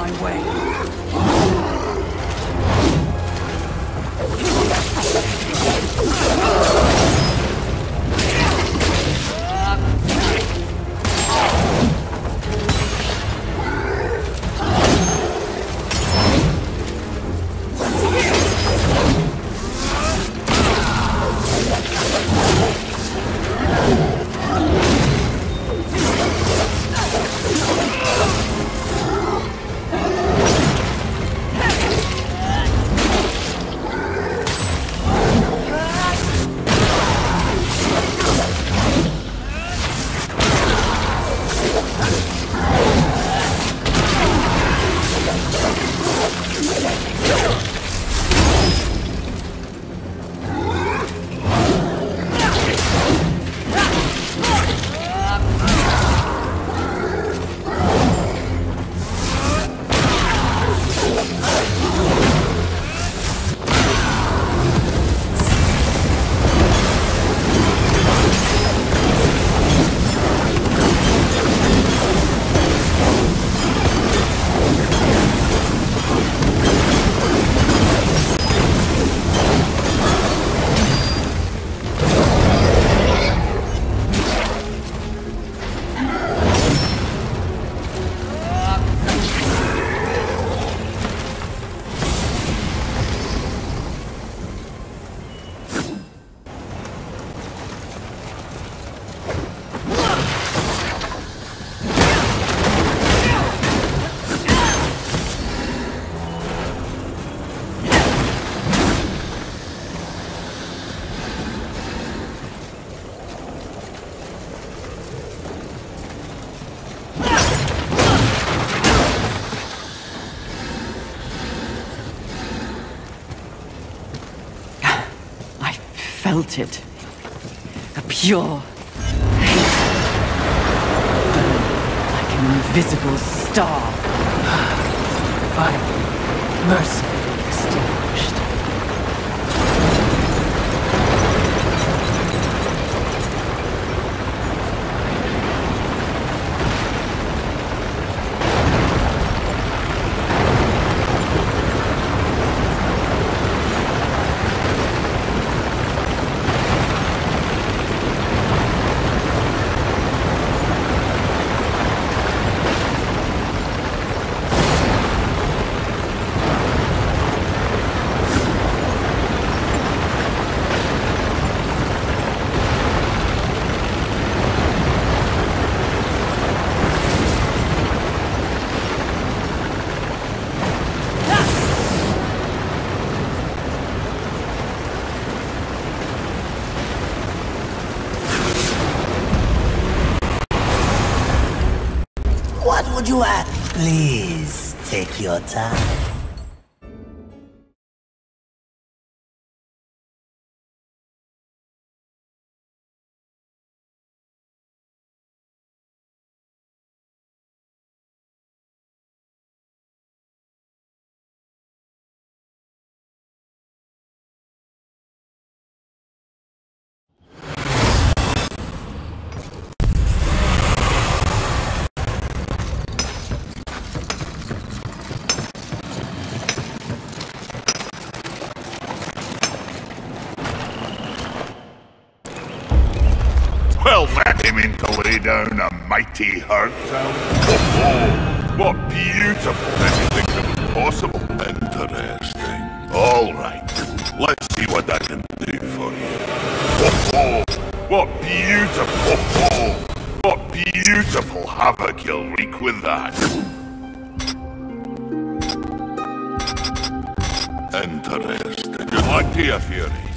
my way. Felt it. A pure hate. Like an invisible star. Finally, mercifully you add? Please take your time. Well, let him in to lay down a mighty hurt. Oh, what beautiful! Think it was possible. Interesting. All right, let's see what I can do for you. Oh, what beautiful! Oh, what beautiful havoc you'll wreak with that. Interesting. Good luck to you, Fury.